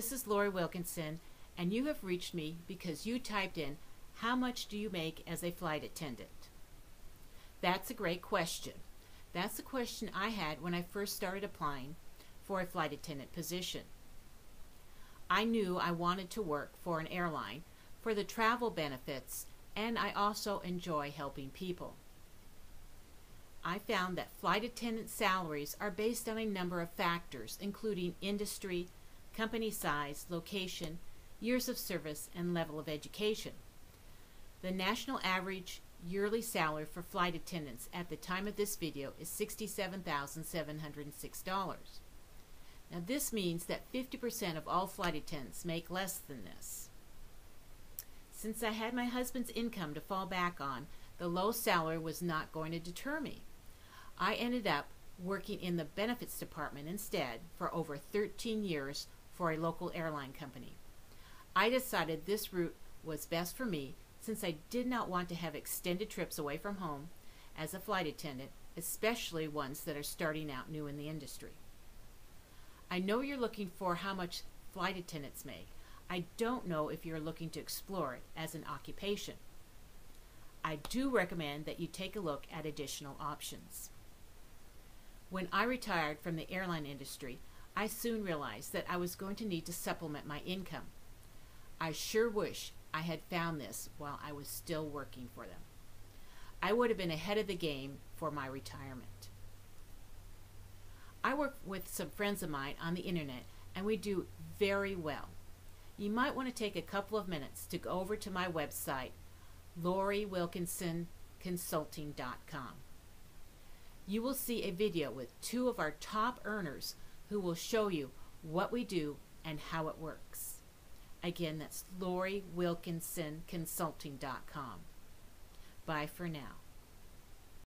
this is Lori Wilkinson, and you have reached me because you typed in, How much do you make as a flight attendant? That's a great question. That's the question I had when I first started applying for a flight attendant position. I knew I wanted to work for an airline for the travel benefits, and I also enjoy helping people. I found that flight attendant salaries are based on a number of factors, including industry, company size, location, years of service, and level of education. The national average yearly salary for flight attendants at the time of this video is $67,706. Now this means that 50% of all flight attendants make less than this. Since I had my husband's income to fall back on, the low salary was not going to deter me. I ended up working in the benefits department instead for over 13 years for a local airline company. I decided this route was best for me since I did not want to have extended trips away from home as a flight attendant, especially ones that are starting out new in the industry. I know you're looking for how much flight attendants make. I don't know if you're looking to explore it as an occupation. I do recommend that you take a look at additional options. When I retired from the airline industry, I soon realized that I was going to need to supplement my income. I sure wish I had found this while I was still working for them. I would have been ahead of the game for my retirement. I work with some friends of mine on the internet and we do very well. You might want to take a couple of minutes to go over to my website, LoriWilkinsonConsulting.com. You will see a video with two of our top earners who will show you what we do and how it works. Again, that's LoriWilkinsonConsulting.com. Bye for now.